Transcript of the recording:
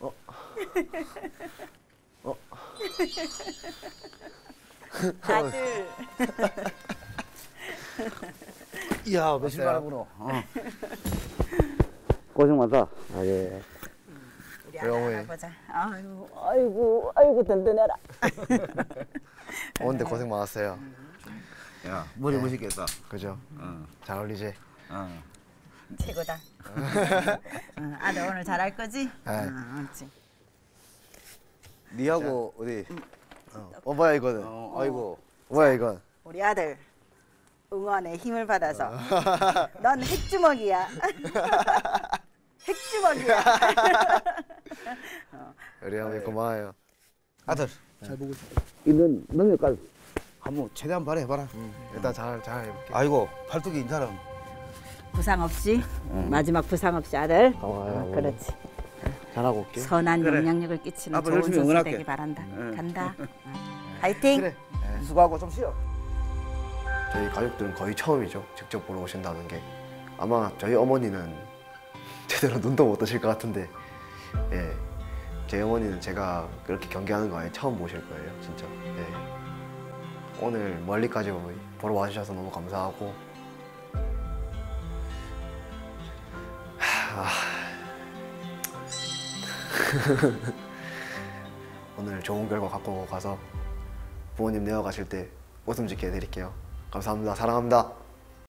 아들. 이야 며칠 만에 보노. 어. 고생 많다. 아 예. 우리 어머니. 아들 보자. 아이고, 아이고, 아이고 든든해라. 오는데 고생 많았어요. 야 머리 멋있겠다. 그죠? 어. 잘 어울리지? 어. 최고다. 응, 아들 오늘 잘할 거지? 네. 응, 옳지. 니하고 어디? 어, 어 뭐야 이거는? 어, 아이고. 뭐야 이건? 우리 아들 응원에 힘을 받아서 넌 핵주먹이야. 핵주먹이야. 우리 어머니 고마워요. 아들. 잘 보고 싶어. 있는 능력까지 한번 최대한 발휘해봐라. 일단 잘 잘 해볼게. 아이고 팔뚝이 인 사람. 부상 없이 마지막 부상 없이 아들. 고마워요. 어, 그렇지. 잘하고 올게. 선한 그래. 영향력을 끼치는 좋은 선수 응원할게. 되기 바란다. 응. 간다. 응. 화이팅. 그래. 수고하고 좀 쉬어. 저희 가족들은 거의 처음이죠. 직접 보러 오신다는 게. 아마 저희 어머니는 제대로 눈도 못 뜨실 것 같은데, 예. 제 어머니는 제가 그렇게 경기하는 거 아예 처음 보실 거예요, 진짜. 예. 오늘 멀리까지 보러 와주셔서 너무 감사하고. 오늘 좋은 결과 갖고 가서 부모님 내어 가실 때 웃음 짓게 해드릴게요. 감사합니다. 사랑합니다.